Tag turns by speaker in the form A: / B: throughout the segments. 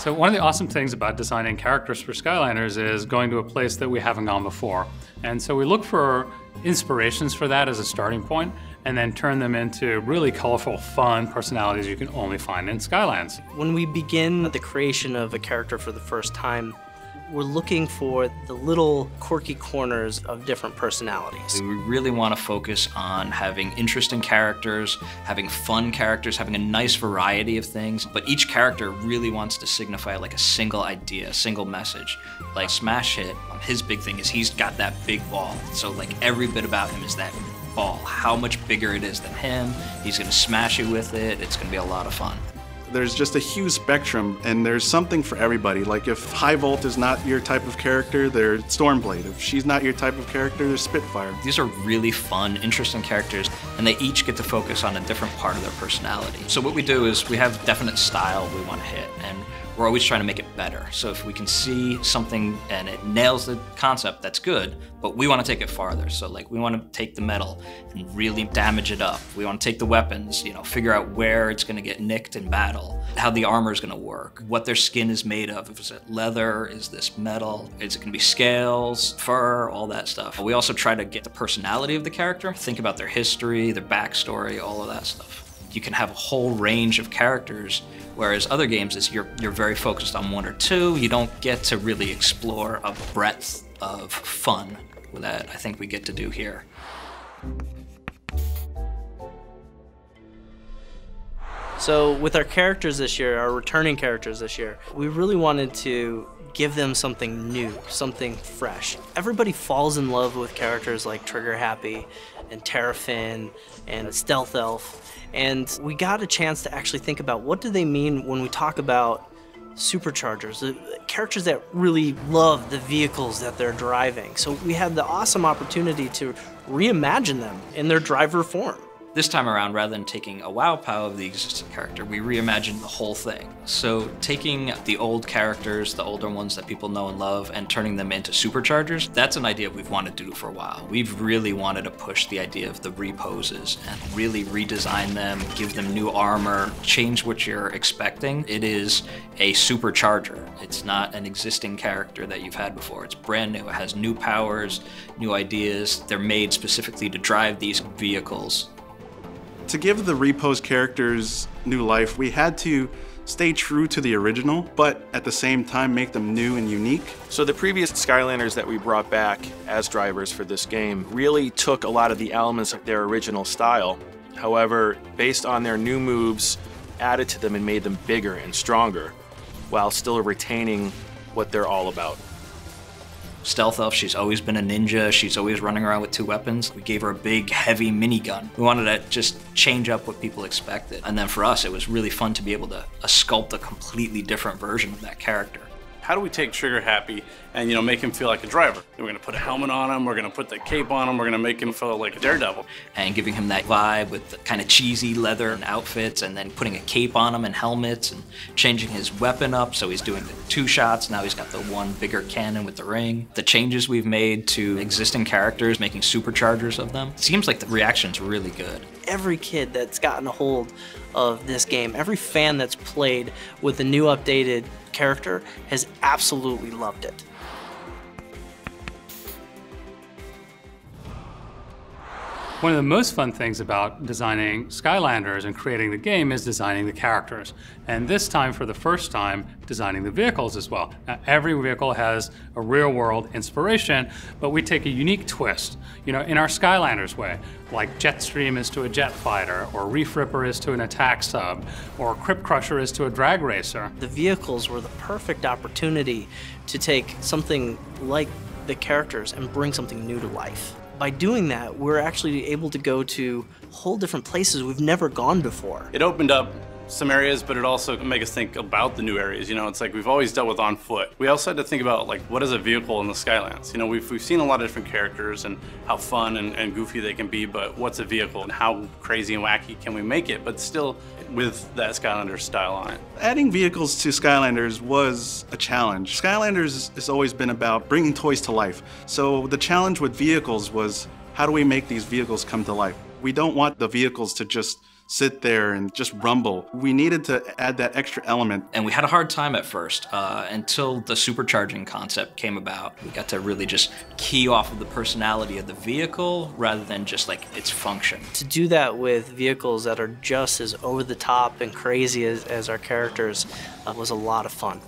A: So one of the awesome things about designing characters for Skylanders is going to a place that we haven't gone before. And so we look for inspirations for that as a starting point and then turn them into really colorful, fun personalities you can only find in Skylands.
B: When we begin the creation of a character for the first time, we're looking for the little quirky corners of different personalities.
C: We really want to focus on having interesting characters, having fun characters, having a nice variety of things, but each character really wants to signify like a single idea, a single message. Like Smash Hit, his big thing is he's got that big ball. So like every bit about him is that ball. How much bigger it is than him, he's gonna smash you with it, it's gonna be a lot of fun
D: there's just a huge spectrum and there's something for everybody. Like if High Volt is not your type of character, there's Stormblade. If she's not your type of character, there's Spitfire.
C: These are really fun, interesting characters and they each get to focus on a different part of their personality. So what we do is we have definite style we want to hit and we're always trying to make it better. So if we can see something and it nails the concept, that's good, but we want to take it farther. So like we want to take the metal and really damage it up. We want to take the weapons, you know, figure out where it's going to get nicked in battle, how the armor is going to work, what their skin is made of. If it's leather, is this metal? Is it going to be scales, fur, all that stuff. We also try to get the personality of the character, think about their history, their backstory, all of that stuff. You can have a whole range of characters Whereas other games is you're, you're very focused on one or two. You don't get to really explore a breadth of fun that I think we get to do here.
B: So with our characters this year, our returning characters this year, we really wanted to give them something new, something fresh. Everybody falls in love with characters like Trigger Happy and Terrafin and Stealth Elf and we got a chance to actually think about what do they mean when we talk about superchargers, the characters that really love the vehicles that they're driving. So we had the awesome opportunity to reimagine them in their driver form.
C: This time around, rather than taking a wow pow of the existing character, we reimagined the whole thing. So taking the old characters, the older ones that people know and love, and turning them into superchargers, that's an idea we've wanted to do for a while. We've really wanted to push the idea of the reposes and really redesign them, give them new armor, change what you're expecting. It is a supercharger. It's not an existing character that you've had before. It's brand new. It has new powers, new ideas. They're made specifically to drive these vehicles
D: to give the Repose characters new life, we had to stay true to the original, but at the same time make them new and unique.
E: So the previous Skylanders that we brought back as drivers for this game really took a lot of the elements of their original style. However, based on their new moves, added to them and made them bigger and stronger, while still retaining what they're all about.
C: Stealth Elf, she's always been a ninja. She's always running around with two weapons. We gave her a big, heavy minigun. We wanted to just change up what people expected. And then for us, it was really fun to be able to uh, sculpt a completely different version of that character
F: how do we take Trigger happy and you know make him feel like a driver? We're gonna put a helmet on him, we're gonna put the cape on him, we're gonna make him feel like a daredevil.
C: And giving him that vibe with the kind of cheesy leather and outfits and then putting a cape on him and helmets and changing his weapon up so he's doing the two shots, now he's got the one bigger cannon with the ring. The changes we've made to existing characters, making superchargers of them, seems like the reaction's really good.
B: Every kid that's gotten a hold of this game, every fan that's played with the new updated character has absolutely loved it.
A: One of the most fun things about designing Skylanders and creating the game is designing the characters. And this time, for the first time, designing the vehicles as well. Now, every vehicle has a real world inspiration, but we take a unique twist, you know, in our Skylanders way, like Jetstream is to a jet fighter, or Reef Ripper is to an attack sub, or Crypt Crusher is to a drag racer.
B: The vehicles were the perfect opportunity to take something like the characters and bring something new to life by doing that, we're actually able to go to whole different places we've never gone before.
F: It opened up some areas, but it also make us think about the new areas. You know, it's like we've always dealt with on foot. We also had to think about like what is a vehicle in the Skylands. You know, we've, we've seen a lot of different characters and how fun and, and goofy they can be, but what's a vehicle and how crazy and wacky can we make it, but still with that Skylander style on it.
D: Adding vehicles to Skylanders was a challenge. Skylanders has always been about bringing toys to life. So the challenge with vehicles was how do we make these vehicles come to life? We don't want the vehicles to just sit there and just rumble. We needed to add that extra element.
C: And we had a hard time at first uh, until the supercharging concept came about. We got to really just key off of the personality of the vehicle rather than just like its function.
B: To do that with vehicles that are just as over the top and crazy as, as our characters uh, was a lot of fun.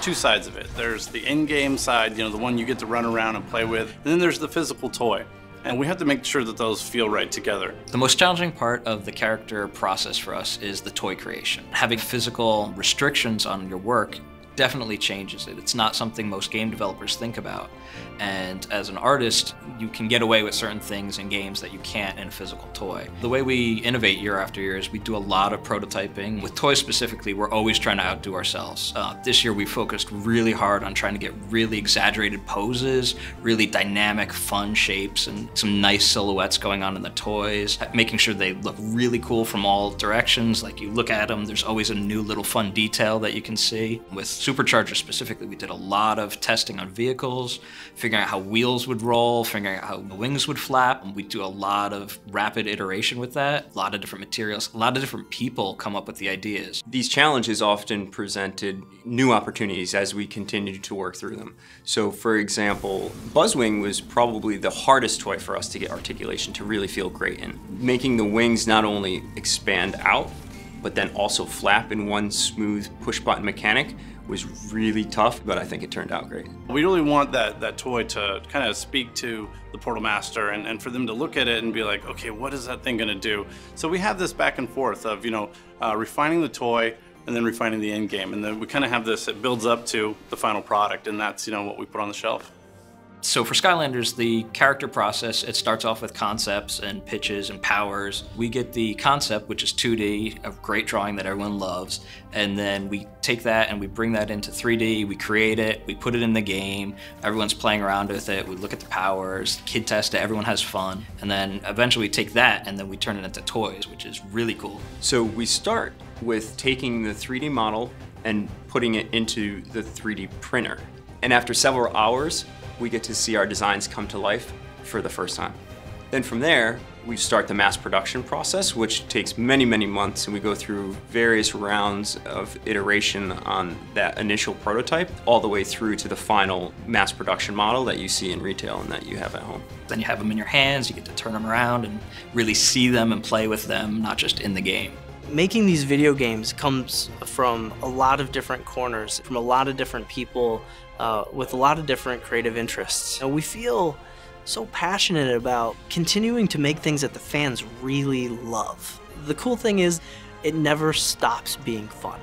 F: Two sides of it. There's the in-game side, you know, the one you get to run around and play with, and then there's the physical toy. And we have to make sure that those feel right together.
C: The most challenging part of the character process for us is the toy creation. Having physical restrictions on your work definitely changes it. It's not something most game developers think about. And as an artist, you can get away with certain things in games that you can't in a physical toy. The way we innovate year after year is we do a lot of prototyping. With toys specifically, we're always trying to outdo ourselves. Uh, this year we focused really hard on trying to get really exaggerated poses, really dynamic, fun shapes, and some nice silhouettes going on in the toys, making sure they look really cool from all directions. Like you look at them, there's always a new little fun detail that you can see. With Supercharger specifically, we did a lot of testing on vehicles, figuring out how wheels would roll, figuring out how the wings would flap. And we do a lot of rapid iteration with that, a lot of different materials, a lot of different people come up with the ideas.
G: These challenges often presented new opportunities as we continued to work through them. So for example, Buzzwing was probably the hardest toy for us to get articulation to really feel great in. Making the wings not only expand out, but then also flap in one smooth push button mechanic was really tough, but I think it turned out great.
F: We really want that, that toy to kind of speak to the Portal Master and, and for them to look at it and be like, okay, what is that thing gonna do? So we have this back and forth of, you know, uh, refining the toy and then refining the end game. And then we kind of have this, it builds up to the final product and that's, you know, what we put on the shelf.
C: So for Skylanders, the character process, it starts off with concepts and pitches and powers. We get the concept, which is 2D, a great drawing that everyone loves, and then we take that and we bring that into 3D, we create it, we put it in the game, everyone's playing around with it, we look at the powers, kid test it, everyone has fun, and then eventually we take that and then we turn it into toys, which is really cool.
G: So we start with taking the 3D model and putting it into the 3D printer. And after several hours, we get to see our designs come to life for the first time. Then from there, we start the mass production process, which takes many, many months, and we go through various rounds of iteration on that initial prototype, all the way through to the final mass production model that you see in retail and that you have at home.
C: Then you have them in your hands, you get to turn them around and really see them and play with them, not just in the game.
B: Making these video games comes from a lot of different corners, from a lot of different people uh, with a lot of different creative interests. And we feel so passionate about continuing to make things that the fans really love. The cool thing is, it never stops being fun.